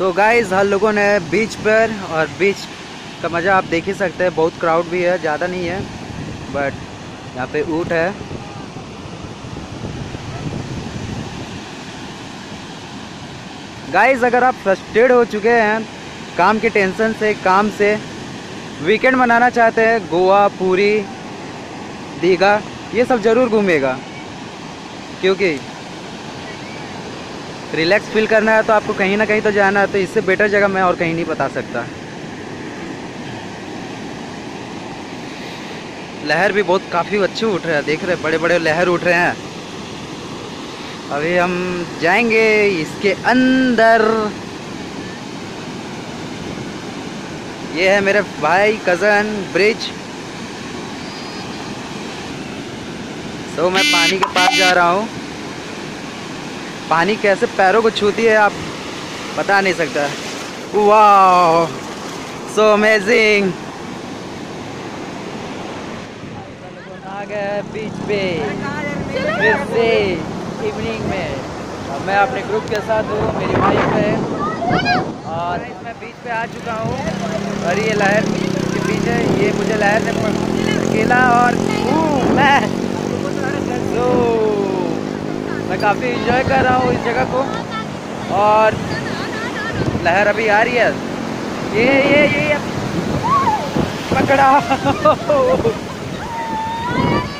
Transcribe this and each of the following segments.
तो गाइज़ हर लोगों ने बीच पर और बीच का मज़ा आप देख ही सकते हैं। बहुत क्राउड भी है, ज़्यादा नहीं है बट यहाँ पे ऊट है। गाइज़ अगर आप फ्रस्ट्रेट हो चुके हैं, काम के टेंशन से, काम से वीकेंड मनाना चाहते हैं, गोवा, पूरी, दीघा, ये सब ज़रूर घूमेगा। क्योंकि रिलैक्स फील करना है तो आपको कहीं ना कहीं तो जाना है तो इससे बेटर जगह मैं और कहीं नहीं बता सकता। लहर भी बहुत, काफ़ी अच्छी उठ रहे हैं, देख रहे बड़े बड़े लहर उठ रहे हैं। अभी हम जाएँगे इसके अंदर। ये है मेरे भाई कज़न ब्रिज सो मैं पानी के पास जा रहा हूँ। पानी कैसे पैरों को छूती है आप बता नहीं सकता। वाह सो अमेजिंग बीच पे, फिर से इवनिंग में। मैं अपने ग्रुप के साथ हूँ, मेरी वाइफ है। और मैं बीच पे आ चुका हूँ, और ये लहर के पीछे, ये मुझे लहर ने अकेला और मैं तो मैं काफ़ी इंजॉय कर रहा हूँ इस जगह को। और लहर अभी आ रही है। ये ये ये पकड़ा।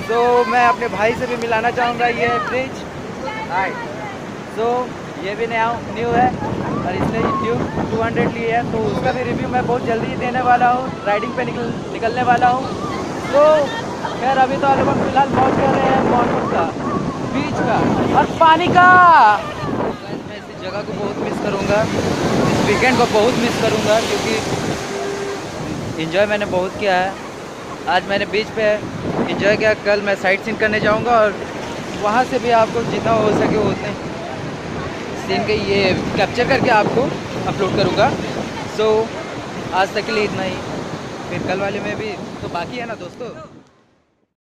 तो मैं अपने भाई से भी मिलाना चाहूँगा ये ब्रिज हाय तो ये भी नया न्यू है। और इसने न्यू 200 ली है। तो उसका भी रिव्यू मैं बहुत जल्दी देने वाला हूँ। राइडिंग पे निकल, निकलने वाला हूँ। तो खैर, अभी तो लोग फ़िलहाल पहुँच रहे हैं मॉनसून का। पानी का। मैं इस जगह को बहुत मिस करूँगा। इस वीकेंड को बहुत मिस करूँगा क्योंकि इन्जॉय मैंने बहुत किया है। आज मैंने बीच पे इन्जॉय किया। कल मैं साइट सीन करने जाऊँगा और वहाँ से भी आपको जितना हो सके उतने सीन के ये कैप्चर करके आपको अपलोड करूँगा। सो आज तक के लिए इतना ही। फिर कल वाले में भी तो बाकी है ना दोस्तों?